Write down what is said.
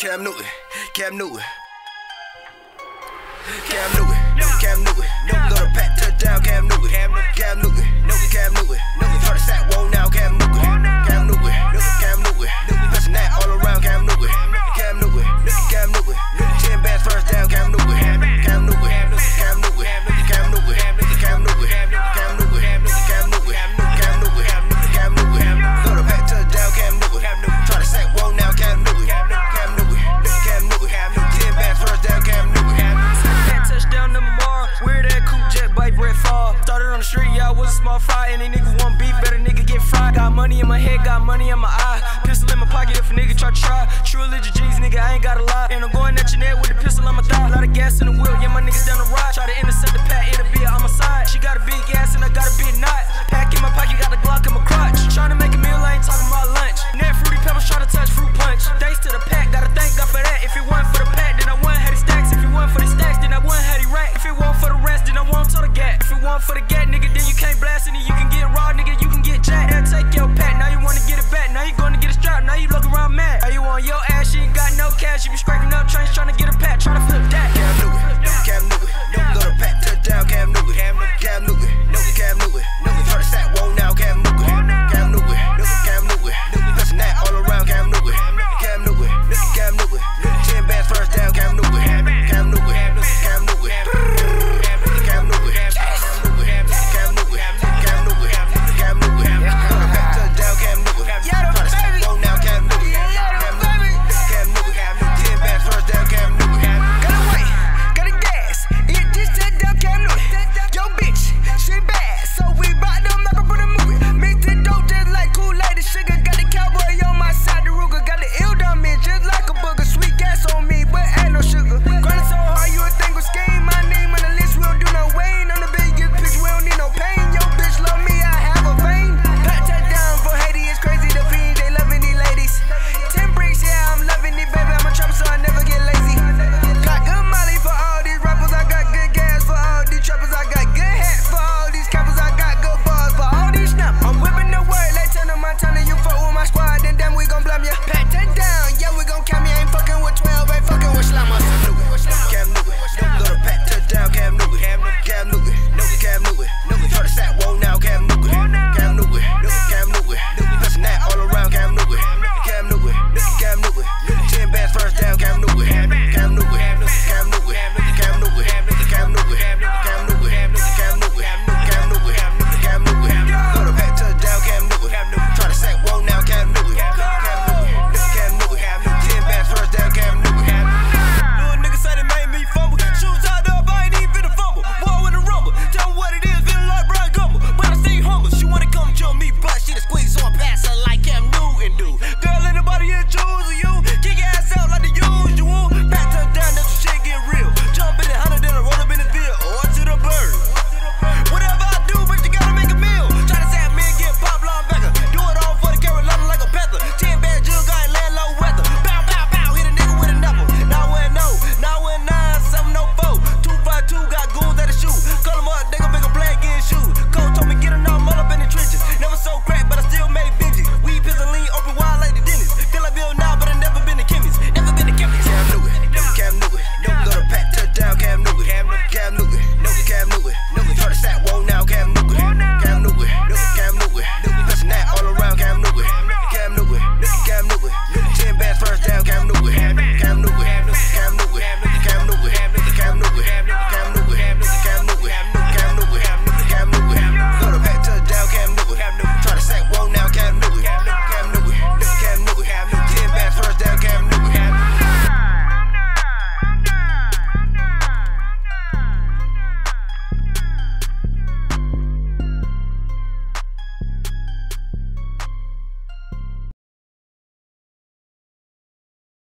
Cam Newton, Cam Newton. Cam Newton, Cam Newton. No go to pat touchdown, Cam Newton, Started on the street, yeah, I was a small fry. Any nigga want beef, better nigga get fried. Got money in my head, got money in my eye. Pistol in my pocket if a nigga try to try. True religion G's, nigga, I ain't gotta lie. And I'm going at your neck with a pistol on my thigh. A lot of gas in the wheel, yeah, my niggas down the ride. Try to intercept the pack, it'll